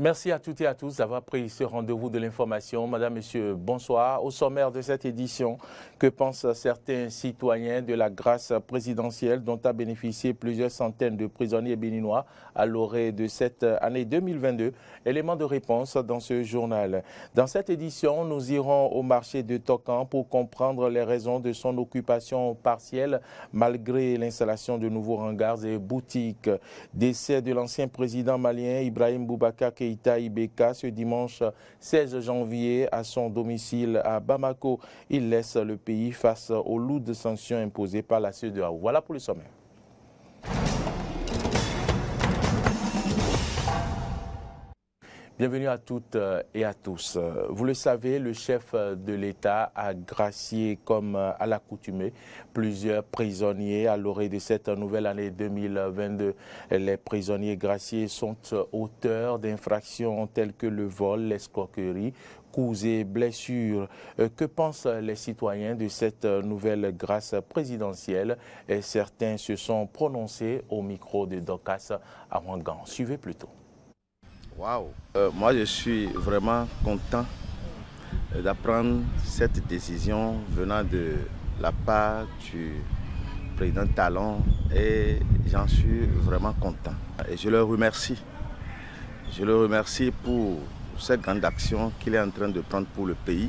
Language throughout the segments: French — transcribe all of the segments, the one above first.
Merci à toutes et à tous d'avoir pris ce rendez-vous de l'information. Madame, Monsieur, bonsoir. Au sommaire de cette édition, que pensent certains citoyens de la grâce présidentielle dont a bénéficié plusieurs centaines de prisonniers béninois à l'orée de cette année 2022 Élément de réponse dans ce journal. Dans cette édition, nous irons au marché de Tokan pour comprendre les raisons de son occupation partielle malgré l'installation de nouveaux hangars et boutiques. Décès de l'ancien président malien Ibrahim Boubacar Keïta Ibeka ce dimanche 16 janvier à son domicile à Bamako. Il laisse le pays face aux lourdes sanctions imposées par la CEDEAO. Voilà pour le sommet. Bienvenue à toutes euh, et à tous. Vous le savez, le chef de l'État a gracié comme euh, à l'accoutumée plusieurs prisonniers à l'orée de cette nouvelle année 2022. Les prisonniers graciés sont auteurs d'infractions telles que le vol, l'escroquerie, coups et blessures. Euh, que pensent les citoyens de cette nouvelle grâce présidentielle? Certains se sont prononcés au micro de Docas à Wangan. Suivez plutôt. Waouh Moi, je suis vraiment content d'apprendre cette décision venant de la part du président Talon et j'en suis vraiment content. Et je le remercie. Je le remercie pour cette grande action qu'il est en train de prendre pour le pays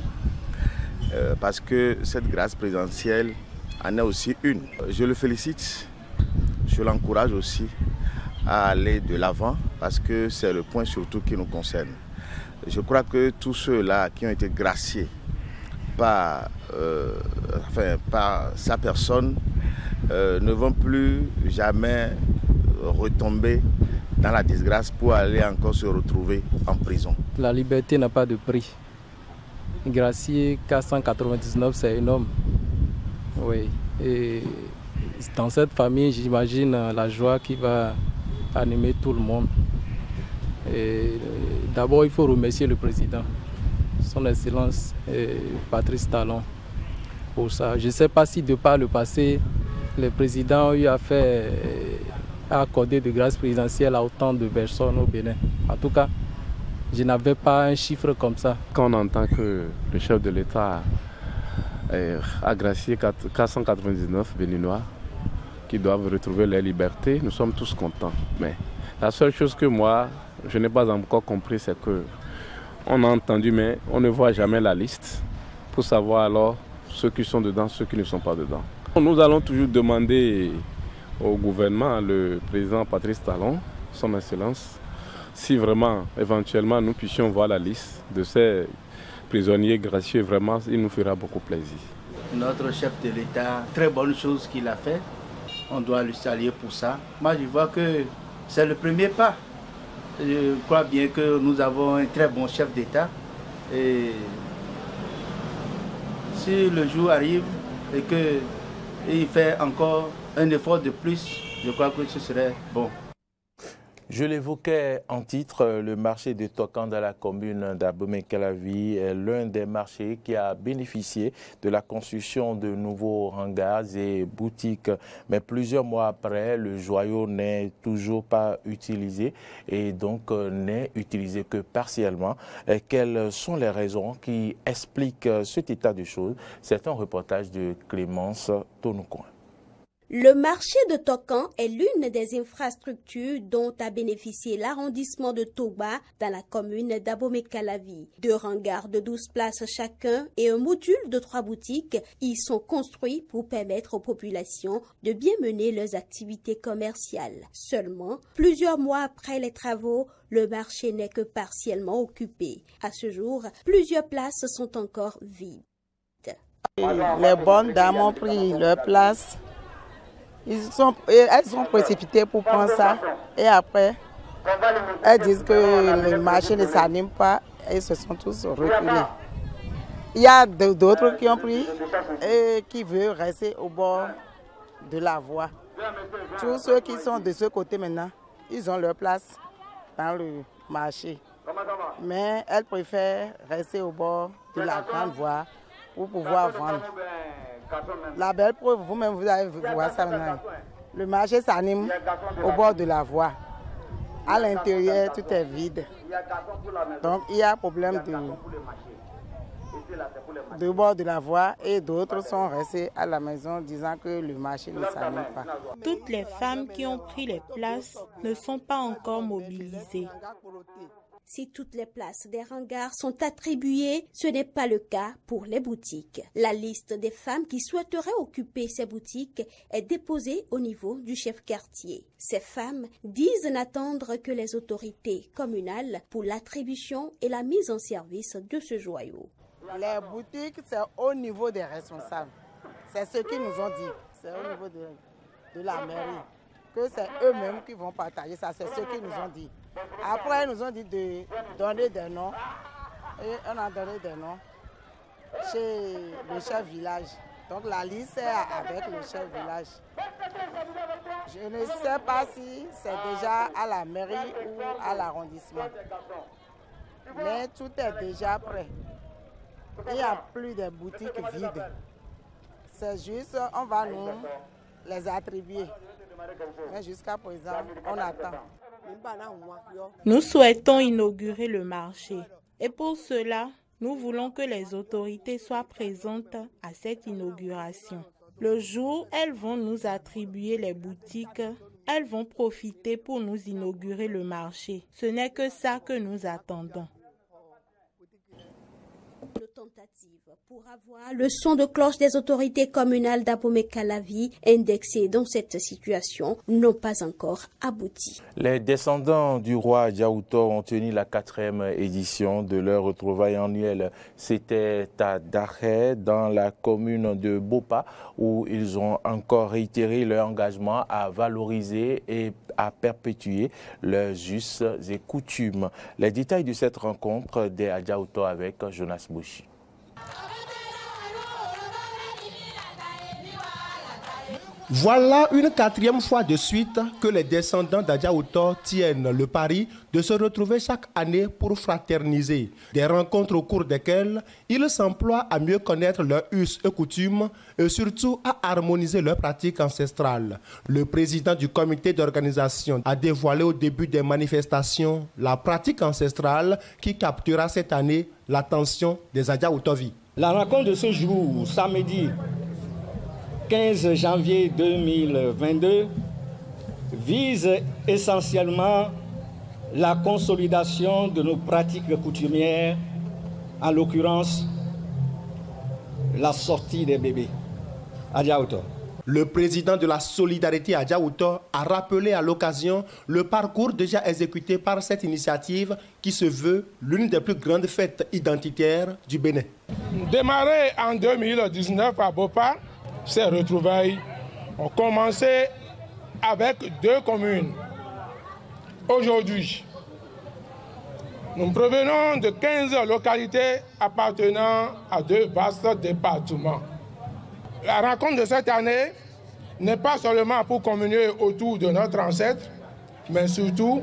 euh, parce que cette grâce présidentielle en est aussi une. Je le félicite, je l'encourage aussi à aller de l'avant parce que c'est le point surtout qui nous concerne. Je crois que tous ceux-là qui ont été graciés par, euh, enfin, par sa personne euh, ne vont plus jamais retomber dans la disgrâce pour aller encore se retrouver en prison. La liberté n'a pas de prix. Gracier 499, c'est énorme. Oui. Et dans cette famille, j'imagine la joie qui va animer tout le monde. D'abord, il faut remercier le président, son Excellence Patrice Talon, pour ça. Je ne sais pas si de par le passé, le président a eu à faire à accorder à autant de personnes au Bénin. En tout cas, je n'avais pas un chiffre comme ça. Quand on entend que le chef de l'État a gracié 499 Béninois, qui doivent retrouver leur liberté, nous sommes tous contents. Mais la seule chose que moi, je n'ai pas encore compris, c'est que on a entendu, mais on ne voit jamais la liste pour savoir alors ceux qui sont dedans, ceux qui ne sont pas dedans. Nous allons toujours demander au gouvernement, le président Patrice Talon, son Excellence, si vraiment, éventuellement, nous puissions voir la liste de ces prisonniers gracieux, vraiment, il nous fera beaucoup plaisir. Notre chef de l'État, très bonne chose qu'il a fait on doit lui saluer pour ça. Moi, je vois que c'est le premier pas. Je crois bien que nous avons un très bon chef d'État. Et si le jour arrive et qu'il fait encore un effort de plus, je crois que ce serait bon. Je l'évoquais en titre, le marché de Tokan dans la commune d'Abomey-Calavi est l'un des marchés qui a bénéficié de la construction de nouveaux hangars et boutiques. Mais plusieurs mois après, le joyau n'est toujours pas utilisé et donc euh, n'est utilisé que partiellement. quelles sont les raisons qui expliquent cet état de choses? C'est un reportage de Clémence Tonoucoin. Le marché de Tokan est l'une des infrastructures dont a bénéficié l'arrondissement de Toba dans la commune d'Abomey-Calavi. Deux hangars de 12 places chacun et un module de trois boutiques y sont construits pour permettre aux populations de bien mener leurs activités commerciales. Seulement, plusieurs mois après les travaux, le marché n'est que partiellement occupé. À ce jour, plusieurs places sont encore vides. Les bonnes dames ont pris leur place ils sont, elles sont précipitées pour prendre ça. Et après, elles disent que le marché ne s'anime pas et se sont tous reculés. Il y a d'autres qui ont pris et qui veulent rester au bord de la voie. Tous ceux qui sont de ce côté maintenant, ils ont leur place dans le marché. Mais elles préfèrent rester au bord de la grande voie pour pouvoir vendre. La belle preuve, vous-même, vous allez voir ça maintenant. Le marché s'anime au bord de la voie. À l'intérieur, tout est vide. Donc il y a problème de bord de la voie et d'autres sont restés à la maison disant que le marché ne s'anime pas. Toutes les femmes qui ont pris les places ne sont pas encore mobilisées. Si toutes les places des hangars sont attribuées, ce n'est pas le cas pour les boutiques. La liste des femmes qui souhaiteraient occuper ces boutiques est déposée au niveau du chef quartier. Ces femmes disent n'attendre que les autorités communales pour l'attribution et la mise en service de ce joyau. Les boutiques, c'est au niveau des responsables. C'est ce qu'ils nous ont dit. C'est au niveau de, de la mairie. Que c'est eux-mêmes qui vont partager ça. C'est ce qu'ils nous ont dit. Après, ils nous ont dit de donner des noms. Et on a donné des noms chez le chef village. Donc la liste est avec le chef village. Je ne sais pas si c'est déjà à la mairie ou à l'arrondissement. Mais tout est déjà prêt. Il n'y a plus de boutiques vides. C'est juste, on va nous les attribuer. Mais jusqu'à présent, on attend. Nous souhaitons inaugurer le marché. Et pour cela, nous voulons que les autorités soient présentes à cette inauguration. Le jour où elles vont nous attribuer les boutiques, elles vont profiter pour nous inaugurer le marché. Ce n'est que ça que nous attendons pour avoir le son de cloche des autorités communales d'Abomey-Calavi indexé dans cette situation n'ont pas encore abouti. Les descendants du roi Djaouto ont tenu la quatrième édition de leur retrouvaille annuelle. C'était à Daré, dans la commune de Bopa, où ils ont encore réitéré leur engagement à valoriser et à perpétuer leurs us et coutumes. Les détails de cette rencontre des Adjaouto avec Jonas Bouchi. Voilà une quatrième fois de suite que les descendants d'Adjaouto tiennent le pari de se retrouver chaque année pour fraterniser. Des rencontres au cours desquelles ils s'emploient à mieux connaître leurs us et coutumes et surtout à harmoniser leurs pratiques ancestrales. Le président du comité d'organisation a dévoilé au début des manifestations la pratique ancestrale qui captera cette année l'attention des Adjaoutovi. La rencontre de ce jour, samedi 15 janvier 2022 vise essentiellement la consolidation de nos pratiques coutumières, en l'occurrence la sortie des bébés à Djaouto. Le président de la solidarité à Djaouto a rappelé à l'occasion le parcours déjà exécuté par cette initiative qui se veut l'une des plus grandes fêtes identitaires du Bénin. Démarré en 2019 à Bopa, ces retrouvailles ont commencé avec deux communes. Aujourd'hui, nous provenons de 15 localités appartenant à deux vastes départements. La rencontre de cette année n'est pas seulement pour communier autour de notre ancêtre, mais surtout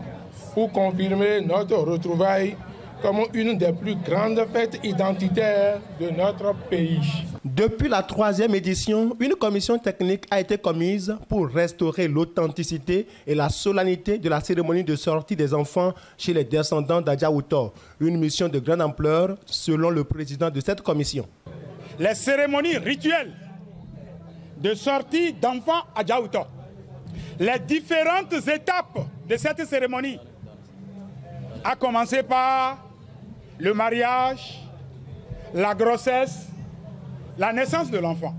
pour confirmer notre retrouvaille comme une des plus grandes fêtes identitaires de notre pays. Depuis la troisième édition, une commission technique a été commise pour restaurer l'authenticité et la solennité de la cérémonie de sortie des enfants chez les descendants d'Adjaouto. Une mission de grande ampleur selon le président de cette commission. Les cérémonies rituelles de sortie d'enfants à Djaouto. Les différentes étapes de cette cérémonie, à commencer par le mariage, la grossesse, la naissance de l'enfant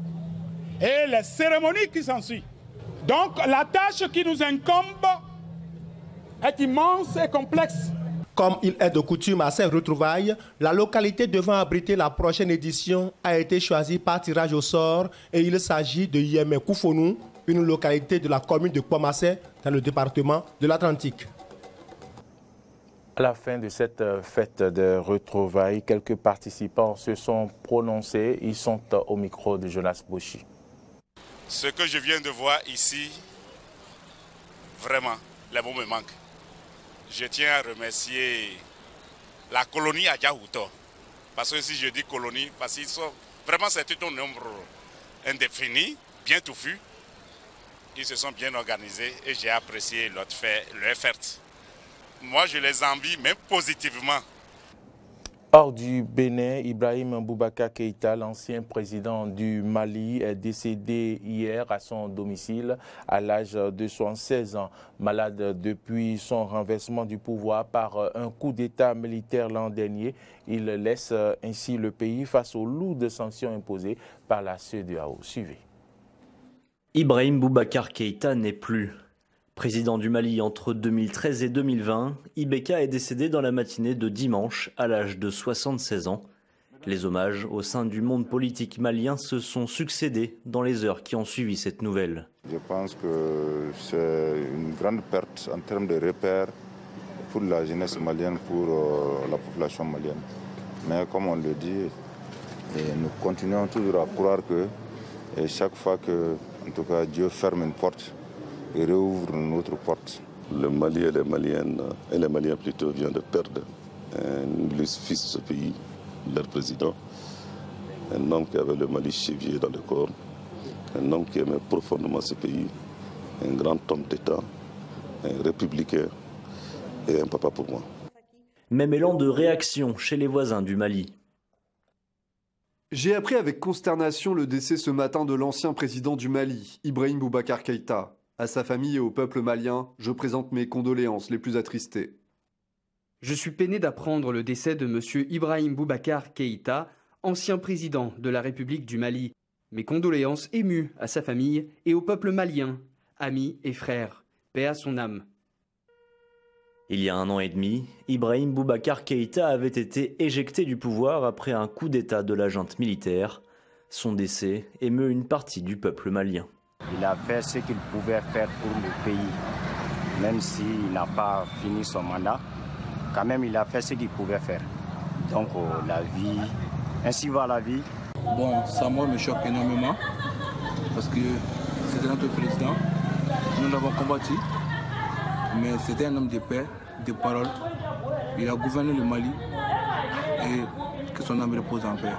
et les cérémonies qui s'ensuivent. Donc la tâche qui nous incombe est immense et complexe. Comme il est de coutume à ces retrouvailles, la localité devant abriter la prochaine édition a été choisie par tirage au sort et il s'agit de Yémé Koufonou, une localité de la commune de Kwamassé dans le département de l'Atlantique. À la fin de cette euh, fête de retrouvailles, quelques participants se sont prononcés. Ils sont au micro de Jonas Bouchi. Ce que je viens de voir ici, vraiment, les mots me manquent. Je tiens à remercier la colonie à Parce que si je dis colonie, parce qu'ils sont vraiment c'est un nombre indéfini, bien touffu. Ils se sont bien organisés et j'ai apprécié leur, fait, fête. moi je les envie, même positivement. Hors du Bénin, Ibrahim Boubacar Keïta, l'ancien président du Mali, est décédé hier à son domicile à l'âge de 76 ans. Malade depuis son renversement du pouvoir par un coup d'État militaire l'an dernier, il laisse ainsi le pays face aux lourdes sanctions imposées par la CEDEAO. Suivez. Ibrahim Boubacar Keïta n'est plus. Président du Mali entre 2013 et 2020, Ibeka est décédé dans la matinée de dimanche à l'âge de 76 ans. Les hommages au sein du monde politique malien se sont succédés dans les heures qui ont suivi cette nouvelle. Je pense que c'est une grande perte en termes de repères pour la jeunesse malienne, pour euh, la population malienne. Mais comme on le dit, nous continuons toujours à croire que chaque fois que, en tout cas, Dieu ferme une porte, et réouvre notre porte. Le Mali et les Maliennes, et les Maliens plutôt, viennent de perdre un fils de ce pays, leur président, un homme qui avait le Mali chevillé dans le corps, un homme qui aimait profondément ce pays, un grand homme d'État, un républicain et un papa pour moi. Même élan de réaction chez les voisins du Mali. J'ai appris avec consternation le décès ce matin de l'ancien président du Mali, Ibrahim Boubacar Keïta. À sa famille et au peuple malien, je présente mes condoléances les plus attristées. Je suis peiné d'apprendre le décès de M. Ibrahim Boubacar Keïta, ancien président de la République du Mali. Mes condoléances émues à sa famille et au peuple malien, amis et frères. Paix à son âme. Il y a un an et demi, Ibrahim Boubacar Keïta avait été éjecté du pouvoir après un coup d'État de la junte militaire. Son décès émeut une partie du peuple malien. Il a fait ce qu'il pouvait faire pour le pays. Même s'il n'a pas fini son mandat, quand même il a fait ce qu'il pouvait faire. Donc oh, la vie, ainsi va la vie. Bon, ça moi me choque énormément parce que c'était notre président. Nous l'avons combattu, mais c'était un homme de paix, de parole. Il a gouverné le Mali et que son âme repose en paix.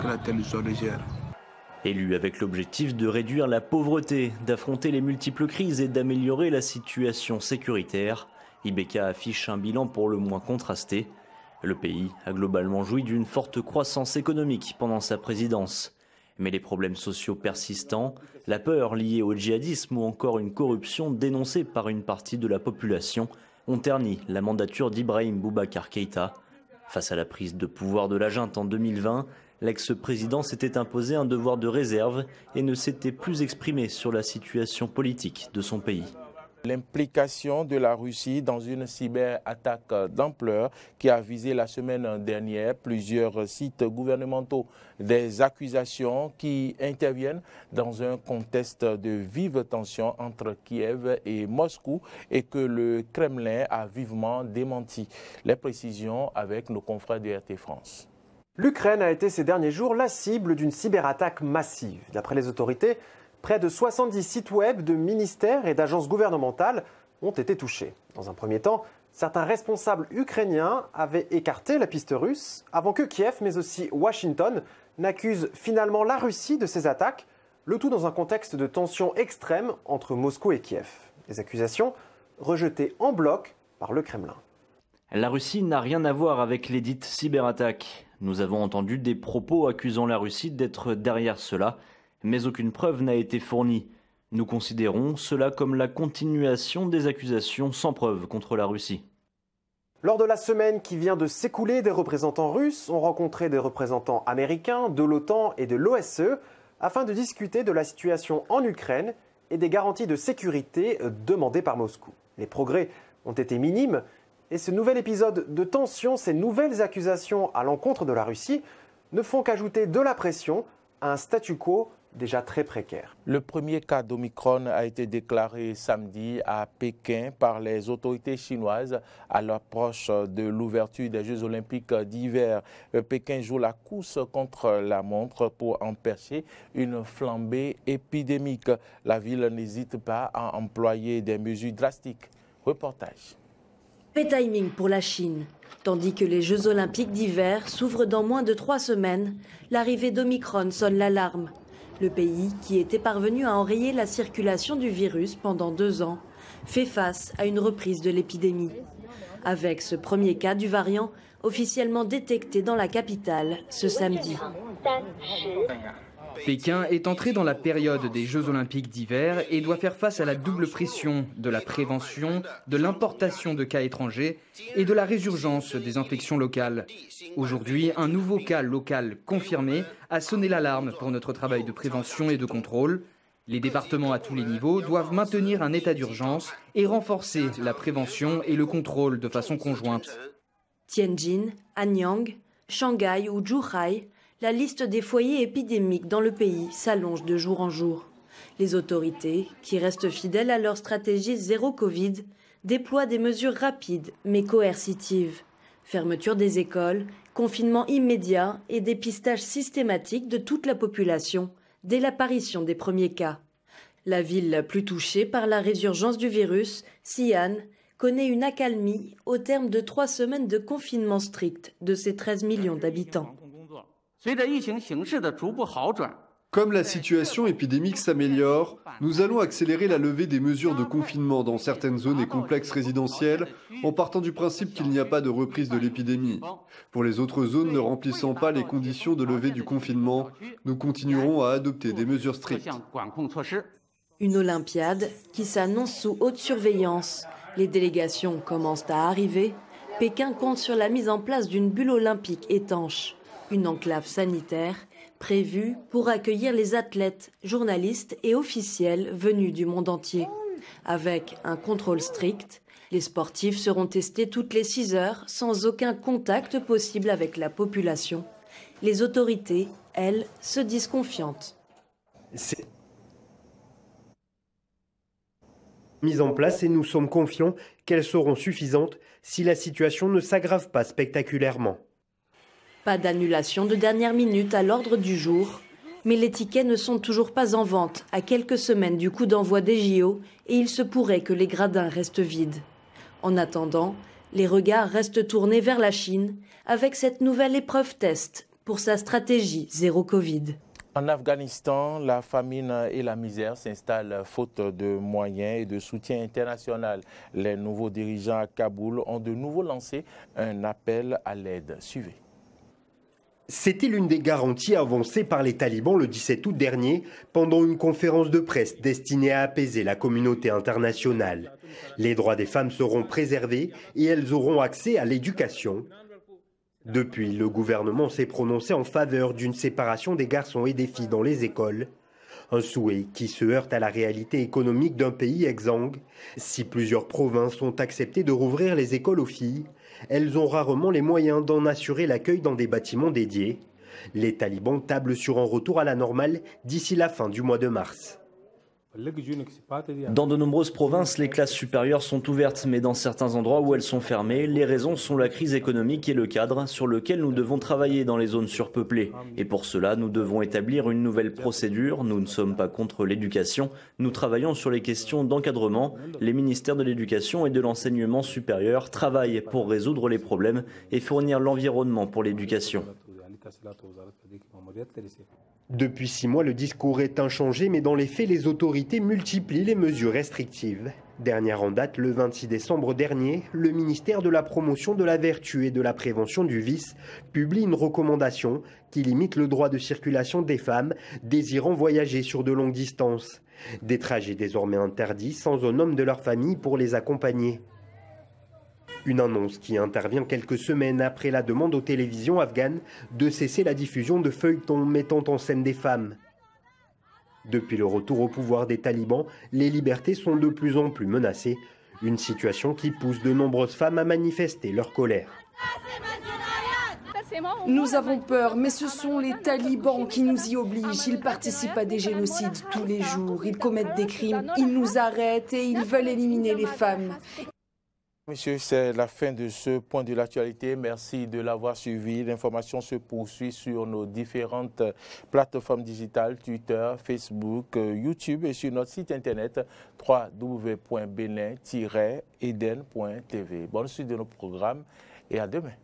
Que la terre lui soit légère. Élu avec l'objectif de réduire la pauvreté, d'affronter les multiples crises et d'améliorer la situation sécuritaire, Ibeka affiche un bilan pour le moins contrasté. Le pays a globalement joui d'une forte croissance économique pendant sa présidence. Mais les problèmes sociaux persistants, la peur liée au djihadisme ou encore une corruption dénoncée par une partie de la population ont terni la mandature d'Ibrahim Boubacar Keïta. Face à la prise de pouvoir de la junte en 2020, L'ex-président s'était imposé un devoir de réserve et ne s'était plus exprimé sur la situation politique de son pays. L'implication de la Russie dans une cyberattaque d'ampleur qui a visé la semaine dernière plusieurs sites gouvernementaux. Des accusations qui interviennent dans un contexte de vive tension entre Kiev et Moscou et que le Kremlin a vivement démenti. Les précisions avec nos confrères de RT France. L'Ukraine a été ces derniers jours la cible d'une cyberattaque massive. D'après les autorités, près de 70 sites web de ministères et d'agences gouvernementales ont été touchés. Dans un premier temps, certains responsables ukrainiens avaient écarté la piste russe avant que Kiev, mais aussi Washington, n'accusent finalement la Russie de ces attaques, le tout dans un contexte de tension extrême entre Moscou et Kiev. Des accusations rejetées en bloc par le Kremlin. La Russie n'a rien à voir avec les dites cyberattaques. Nous avons entendu des propos accusant la Russie d'être derrière cela, mais aucune preuve n'a été fournie. Nous considérons cela comme la continuation des accusations sans preuve contre la Russie. Lors de la semaine qui vient de s'écouler, des représentants russes ont rencontré des représentants américains, de l'OTAN et de l'OSCE afin de discuter de la situation en Ukraine et des garanties de sécurité demandées par Moscou. Les progrès ont été minimes, et ce nouvel épisode de tension, ces nouvelles accusations à l'encontre de la Russie, ne font qu'ajouter de la pression à un statu quo déjà très précaire. Le premier cas d'Omicron a été déclaré samedi à Pékin par les autorités chinoises à l'approche de l'ouverture des Jeux olympiques d'hiver. Pékin joue la course contre la montre pour empêcher une flambée épidémique. La ville n'hésite pas à employer des mesures drastiques. Reportage. P-timing pour la Chine. Tandis que les Jeux olympiques d'hiver s'ouvrent dans moins de trois semaines, l'arrivée d'Omicron sonne l'alarme. Le pays, qui était parvenu à enrayer la circulation du virus pendant deux ans, fait face à une reprise de l'épidémie. avec ce premier cas du variant officiellement détecté dans la capitale ce samedi. Pékin est entré dans la période des Jeux olympiques d'hiver et doit faire face à la double pression de la prévention, de l'importation de cas étrangers et de la résurgence des infections locales. Aujourd'hui, un nouveau cas local confirmé a sonné l'alarme pour notre travail de prévention et de contrôle. Les départements à tous les niveaux doivent maintenir un état d'urgence et renforcer la prévention et le contrôle de façon conjointe. Tianjin, Anyang, Shanghai ou Zhuhai, la liste des foyers épidémiques dans le pays s'allonge de jour en jour. Les autorités, qui restent fidèles à leur stratégie zéro Covid, déploient des mesures rapides mais coercitives. Fermeture des écoles, confinement immédiat et dépistage systématique de toute la population dès l'apparition des premiers cas. La ville la plus touchée par la résurgence du virus, Xi'an, connaît une accalmie au terme de trois semaines de confinement strict de ses 13 millions d'habitants. Comme la situation épidémique s'améliore, nous allons accélérer la levée des mesures de confinement dans certaines zones et complexes résidentiels en partant du principe qu'il n'y a pas de reprise de l'épidémie. Pour les autres zones ne remplissant pas les conditions de levée du confinement, nous continuerons à adopter des mesures strictes. Une Olympiade qui s'annonce sous haute surveillance. Les délégations commencent à arriver. Pékin compte sur la mise en place d'une bulle olympique étanche, une enclave sanitaire prévue pour accueillir les athlètes, journalistes et officiels venus du monde entier. Avec un contrôle strict, les sportifs seront testés toutes les 6 heures sans aucun contact possible avec la population. Les autorités, elles, se disent confiantes. mise en place et nous sommes confiants qu'elles seront suffisantes si la situation ne s'aggrave pas spectaculairement. Pas d'annulation de dernière minute à l'ordre du jour, mais les tickets ne sont toujours pas en vente à quelques semaines du coup d'envoi des JO et il se pourrait que les gradins restent vides. En attendant, les regards restent tournés vers la Chine avec cette nouvelle épreuve test pour sa stratégie zéro Covid. En Afghanistan, la famine et la misère s'installent faute de moyens et de soutien international. Les nouveaux dirigeants à Kaboul ont de nouveau lancé un appel à l'aide. Suivez. C'était l'une des garanties avancées par les talibans le 17 août dernier pendant une conférence de presse destinée à apaiser la communauté internationale. Les droits des femmes seront préservés et elles auront accès à l'éducation, depuis, le gouvernement s'est prononcé en faveur d'une séparation des garçons et des filles dans les écoles, un souhait qui se heurte à la réalité économique d'un pays exsangue. Si plusieurs provinces ont accepté de rouvrir les écoles aux filles, elles ont rarement les moyens d'en assurer l'accueil dans des bâtiments dédiés. Les talibans tablent sur un retour à la normale d'ici la fin du mois de mars. Dans de nombreuses provinces, les classes supérieures sont ouvertes, mais dans certains endroits où elles sont fermées, les raisons sont la crise économique et le cadre sur lequel nous devons travailler dans les zones surpeuplées. Et pour cela, nous devons établir une nouvelle procédure. Nous ne sommes pas contre l'éducation. Nous travaillons sur les questions d'encadrement. Les ministères de l'éducation et de l'enseignement supérieur travaillent pour résoudre les problèmes et fournir l'environnement pour l'éducation. Depuis six mois, le discours est inchangé, mais dans les faits, les autorités multiplient les mesures restrictives. Dernière en date, le 26 décembre dernier, le ministère de la Promotion de la Vertu et de la Prévention du Vice publie une recommandation qui limite le droit de circulation des femmes désirant voyager sur de longues distances. Des trajets désormais interdits sans un homme de leur famille pour les accompagner. Une annonce qui intervient quelques semaines après la demande aux télévisions afghanes de cesser la diffusion de feuilletons mettant en scène des femmes. Depuis le retour au pouvoir des talibans, les libertés sont de plus en plus menacées, une situation qui pousse de nombreuses femmes à manifester leur colère. Nous avons peur, mais ce sont les talibans qui nous y obligent. Ils participent à des génocides tous les jours, ils commettent des crimes, ils nous arrêtent et ils veulent éliminer les femmes. Monsieur, c'est la fin de ce point de l'actualité. Merci de l'avoir suivi. L'information se poursuit sur nos différentes plateformes digitales, Twitter, Facebook, YouTube et sur notre site internet www.benin-eden.tv. Bonne suite de nos programmes et à demain.